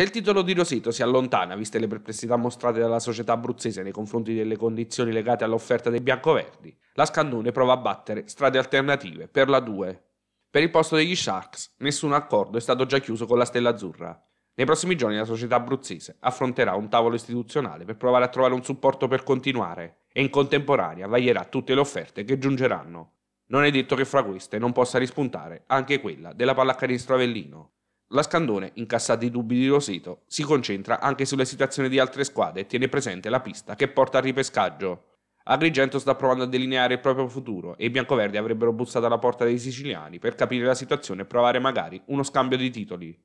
Se il titolo di Rosito si allontana, viste le perplessità mostrate dalla società abruzzese nei confronti delle condizioni legate all'offerta dei biancoverdi, la Scannone prova a battere strade alternative per la 2. Per il posto degli Sharks, nessun accordo è stato già chiuso con la Stella Azzurra. Nei prossimi giorni la società abruzzese affronterà un tavolo istituzionale per provare a trovare un supporto per continuare e in contemporanea vaglierà tutte le offerte che giungeranno. Non è detto che fra queste non possa rispuntare anche quella della pallacanestro Avellino. La Scandone, incassati i dubbi di Rosito, si concentra anche sulle situazioni di altre squadre e tiene presente la pista che porta al ripescaggio. Agrigento sta provando a delineare il proprio futuro e i biancoverdi avrebbero bussato alla porta dei siciliani per capire la situazione e provare magari uno scambio di titoli.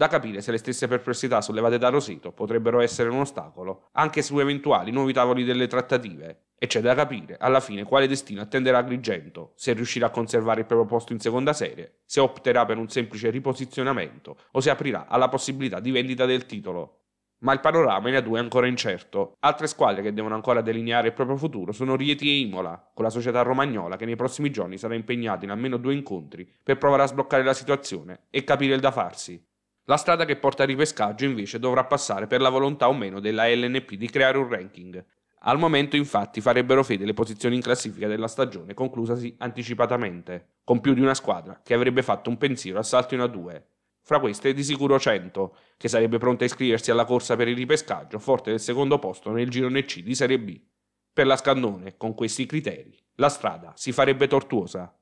Da capire se le stesse perplessità sollevate da Rosito potrebbero essere un ostacolo anche su eventuali nuovi tavoli delle trattative. E c'è da capire alla fine quale destino attenderà Agrigento, se riuscirà a conservare il proprio posto in seconda serie, se opterà per un semplice riposizionamento o se aprirà alla possibilità di vendita del titolo. Ma il panorama in A2 è ancora incerto. Altre squadre che devono ancora delineare il proprio futuro sono Rieti e Imola, con la società romagnola che nei prossimi giorni sarà impegnata in almeno due incontri per provare a sbloccare la situazione e capire il da farsi. La strada che porta al ripescaggio invece dovrà passare per la volontà o meno della LNP di creare un ranking. Al momento infatti farebbero fede le posizioni in classifica della stagione conclusasi anticipatamente, con più di una squadra che avrebbe fatto un pensiero al salto in A2. Fra queste di sicuro 100, che sarebbe pronta a iscriversi alla corsa per il ripescaggio, forte del secondo posto nel girone C di Serie B. Per la Scandone, con questi criteri, la strada si farebbe tortuosa.